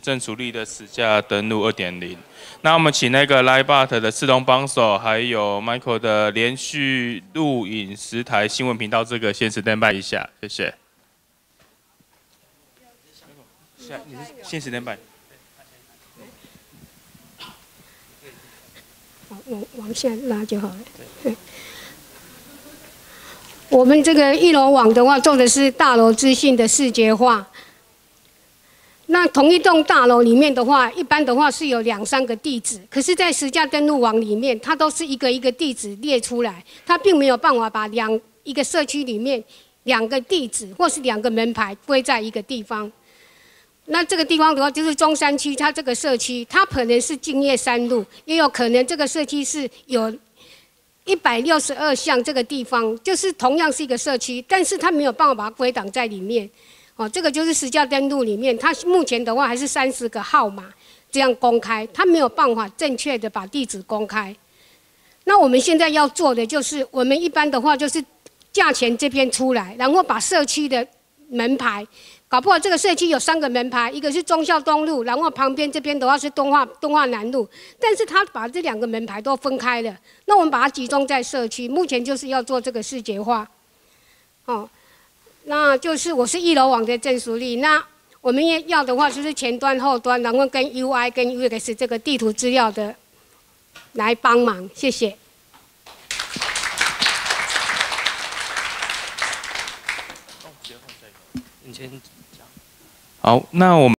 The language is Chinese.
正处理的实价登录二点零。那我们请那个 Livebot 的自动帮手，还有 Michael 的连续录影十台新闻频道，这个先 standby 一下，谢谢。下，你是先 standby。好，往往下拉就好了。我们这个一楼网的话，做的是大楼资讯的视觉化。那同一栋大楼里面的话，一般的话是有两三个地址，可是，在实价登录网里面，它都是一个一个地址列出来，它并没有办法把两一个社区里面两个地址或是两个门牌归在一个地方。那这个地方的话，就是中山区，它这个社区，它可能是敬业三路，也有可能这个社区是有。一百六十二项这个地方，就是同样是一个社区，但是它没有办法把它归档在里面。哦，这个就是实价登录里面，它目前的话还是三十个号码这样公开，它没有办法正确的把地址公开。那我们现在要做的就是，我们一般的话就是价钱这边出来，然后把社区的门牌。搞不好这个社区有三个门牌，一个是忠孝东路，然后旁边这边的话是东化东化南路，但是他把这两个门牌都分开了。那我们把它集中在社区，目前就是要做这个视觉化。哦，那就是我是一楼网的郑淑丽。那我们要要的话就是前端后端，然后跟 UI 跟 UX 这个地图资料的来帮忙，谢谢。好，那我们。